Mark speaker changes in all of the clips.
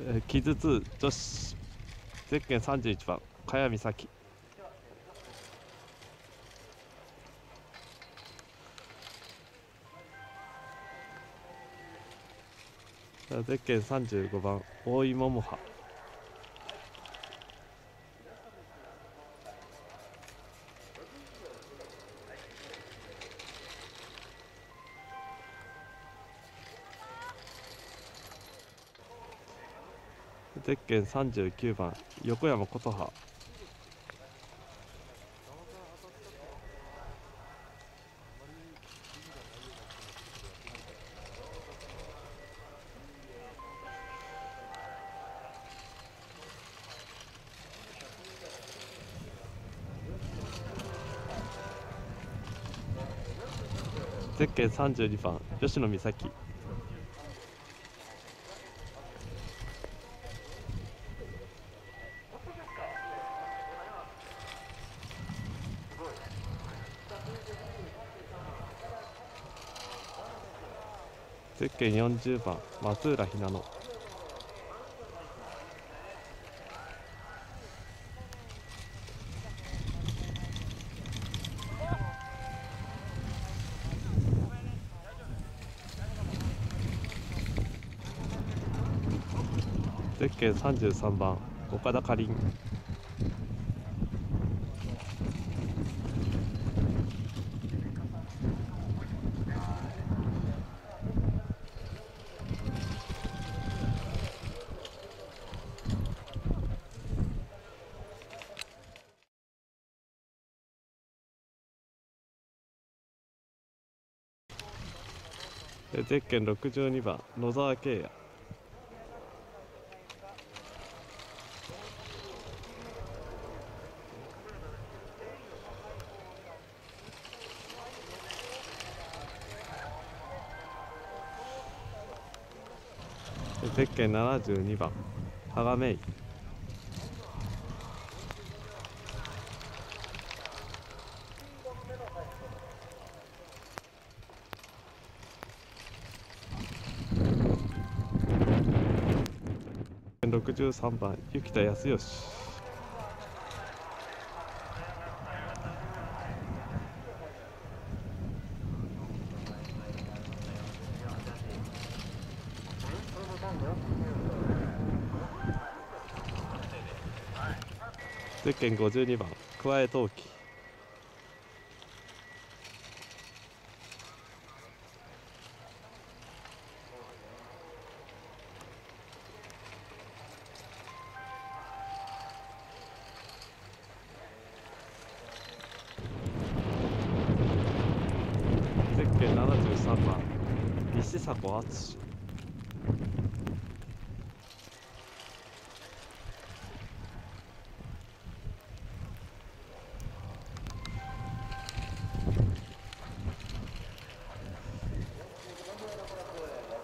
Speaker 1: えー、木津2女子ゼッケン31番茅美咲ゼッケン35番大井桃葉。ゼッケン39番横山琴葉。ゼッケン32番吉野美咲。ゼッケン40番松浦ひなの。ゼッケン33番岡田かりん。ゼッケン62番野沢圭也。ゼッケン72番羽賀芽衣63番雪田康義。ゼッケン52番桑江陶器673番西迫敦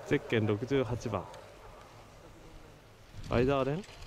Speaker 1: ゼッケン68番アイダーレン